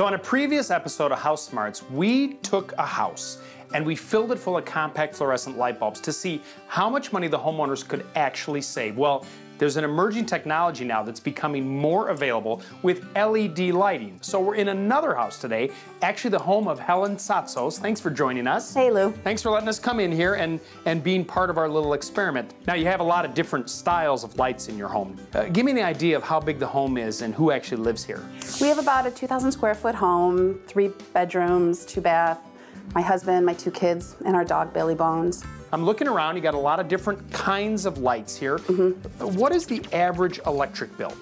So on a previous episode of HouseSmarts, we took a house and we filled it full of compact fluorescent light bulbs to see how much money the homeowners could actually save. Well, there's an emerging technology now that's becoming more available with LED lighting. So we're in another house today, actually the home of Helen Satsos. Thanks for joining us. Hey, Lou. Thanks for letting us come in here and, and being part of our little experiment. Now you have a lot of different styles of lights in your home. Uh, give me an idea of how big the home is and who actually lives here. We have about a 2,000 square foot home, three bedrooms, two bath, my husband, my two kids, and our dog, Billy Bones. I'm looking around, you got a lot of different kinds of lights here. Mm -hmm. What is the average electric bill?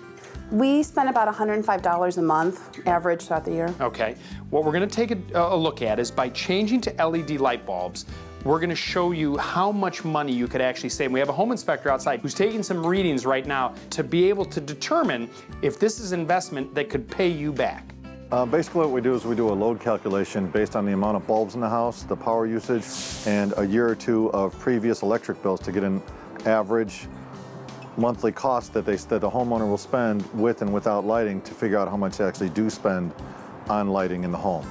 We spend about $105 a month, average throughout the year. Okay. What we're going to take a, a look at is by changing to LED light bulbs, we're going to show you how much money you could actually save. We have a home inspector outside who's taking some readings right now to be able to determine if this is an investment that could pay you back. Uh, basically what we do is we do a load calculation based on the amount of bulbs in the house, the power usage, and a year or two of previous electric bills to get an average monthly cost that, they, that the homeowner will spend with and without lighting to figure out how much they actually do spend on lighting in the home.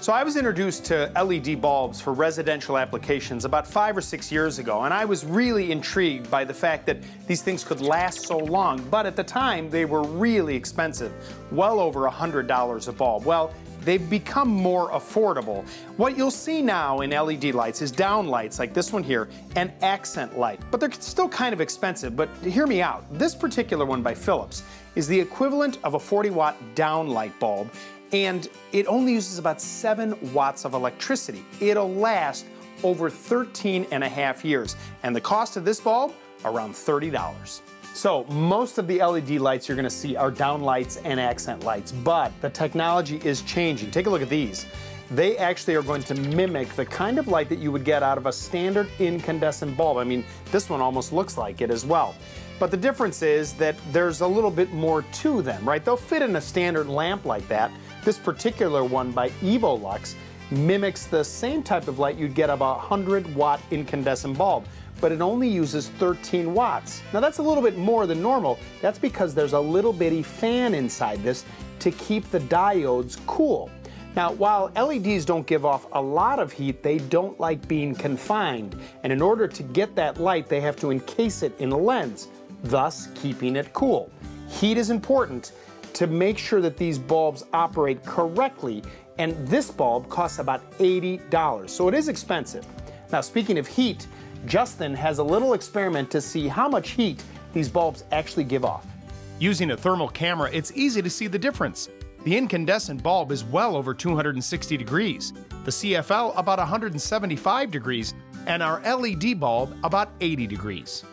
So I was introduced to LED bulbs for residential applications about five or six years ago, and I was really intrigued by the fact that these things could last so long, but at the time they were really expensive, well over $100 a bulb. Well, they've become more affordable. What you'll see now in LED lights is down lights like this one here and accent light, but they're still kind of expensive, but hear me out. This particular one by Philips is the equivalent of a 40 watt down light bulb and it only uses about 7 watts of electricity. It'll last over 13 and a half years. And the cost of this bulb, around $30. So most of the LED lights you're gonna see are down lights and accent lights, but the technology is changing. Take a look at these. They actually are going to mimic the kind of light that you would get out of a standard incandescent bulb. I mean, this one almost looks like it as well. But the difference is that there's a little bit more to them, right? They'll fit in a standard lamp like that, this particular one by Evolux mimics the same type of light you'd get of a 100 watt incandescent bulb, but it only uses 13 watts. Now that's a little bit more than normal. That's because there's a little bitty fan inside this to keep the diodes cool. Now, while LEDs don't give off a lot of heat, they don't like being confined. And in order to get that light, they have to encase it in a lens, thus keeping it cool. Heat is important, to make sure that these bulbs operate correctly. And this bulb costs about $80, so it is expensive. Now, speaking of heat, Justin has a little experiment to see how much heat these bulbs actually give off. Using a thermal camera, it's easy to see the difference. The incandescent bulb is well over 260 degrees, the CFL about 175 degrees, and our LED bulb about 80 degrees.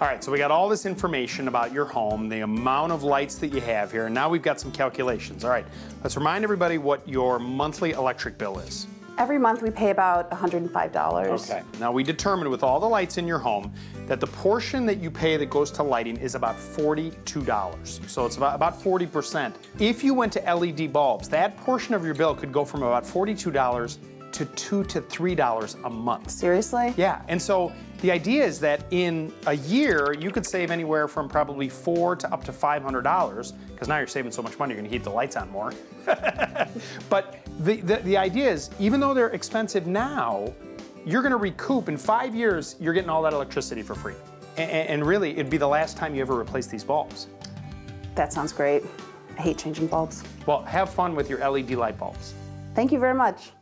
All right, so we got all this information about your home, the amount of lights that you have here, and now we've got some calculations. All right, let's remind everybody what your monthly electric bill is. Every month we pay about $105. Okay, now we determined with all the lights in your home that the portion that you pay that goes to lighting is about $42. So it's about, about 40%. If you went to LED bulbs, that portion of your bill could go from about $42 to two to three dollars a month. Seriously? Yeah, and so the idea is that in a year you could save anywhere from probably four to up to five hundred dollars because now you're saving so much money you're going to keep the lights on more. but the, the the idea is even though they're expensive now, you're going to recoup in five years. You're getting all that electricity for free, and, and really it'd be the last time you ever replace these bulbs. That sounds great. I hate changing bulbs. Well, have fun with your LED light bulbs. Thank you very much.